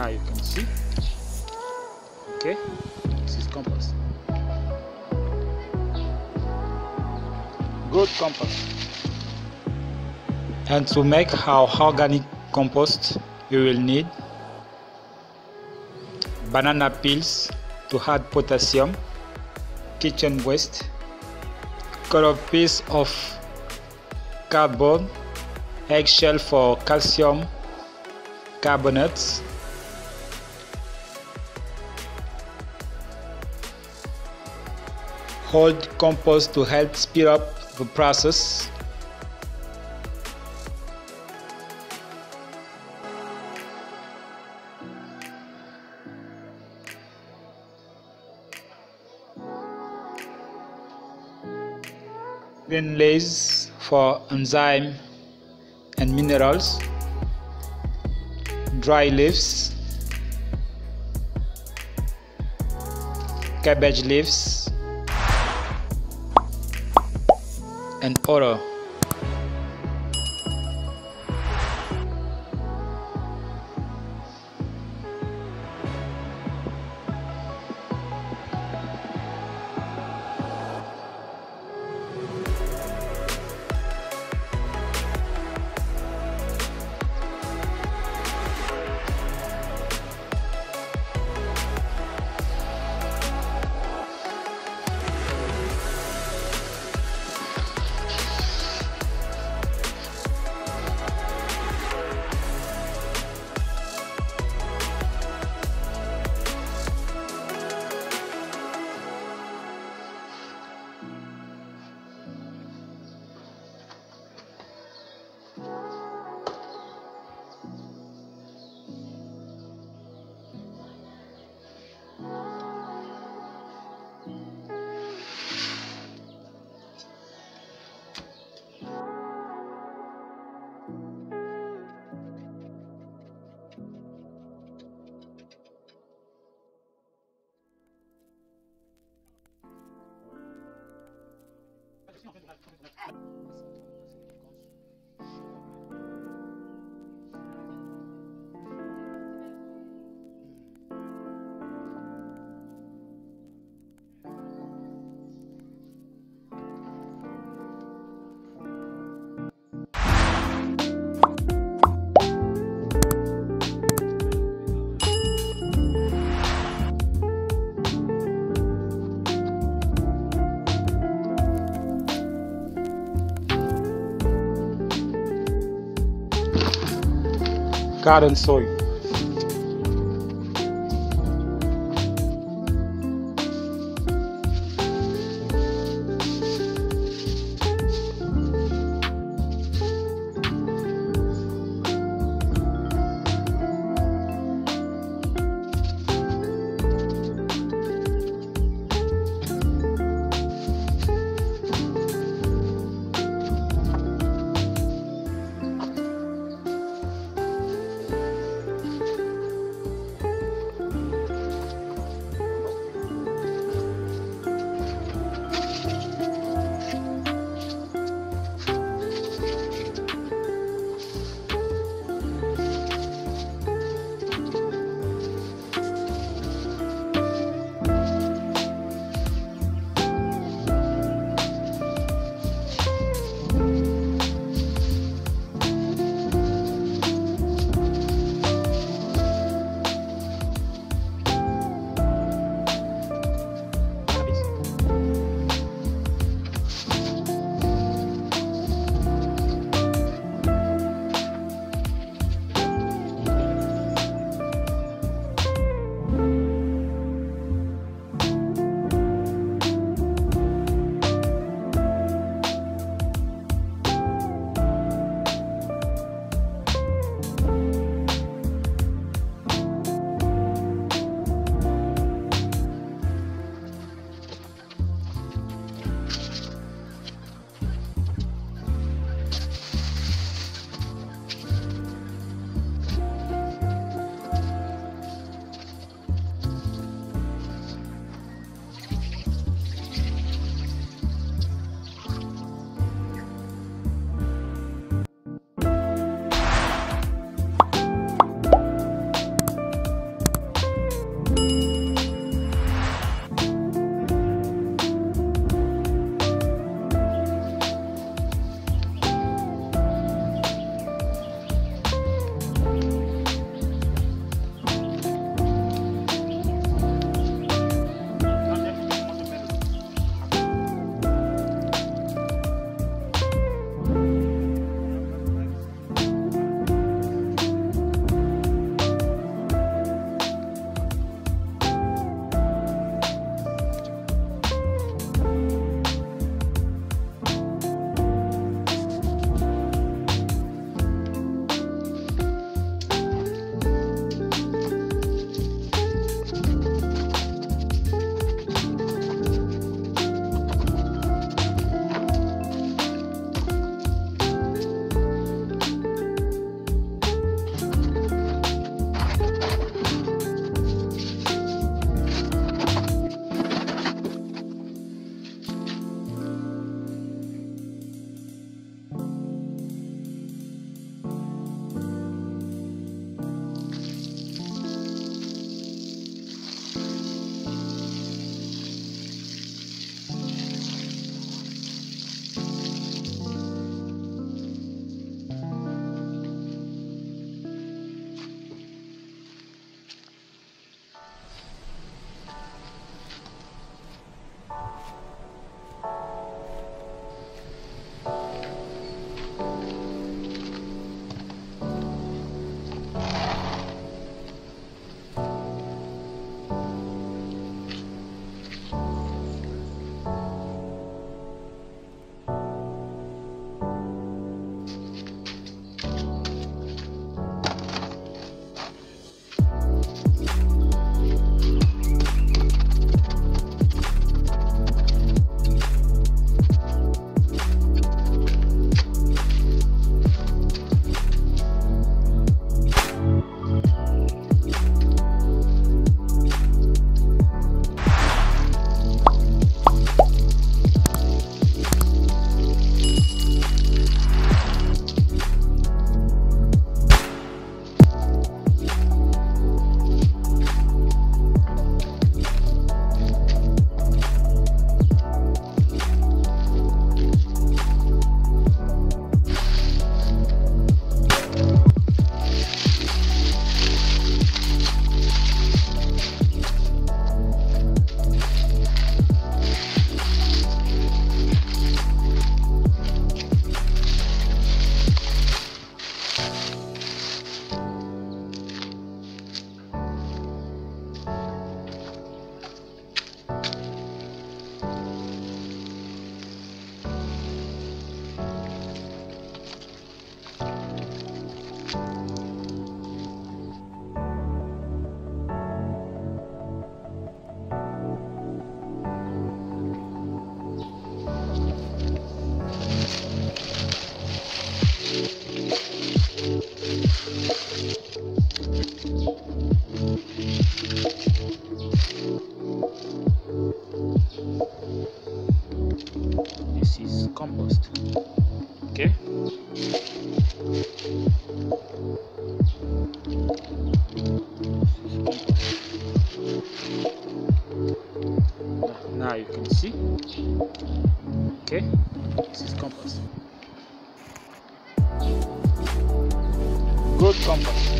now you can see? Okay. This is compost. Good compost and to make our organic compost you will need banana peels to add potassium kitchen waste cut a piece of cardboard eggshell for calcium carbonates hold compost to help speed up the process. Green leaves for enzyme and minerals, dry leaves, cabbage leaves, and other. 哎。garden soil. Now you can see. Okay this is compost. Good compost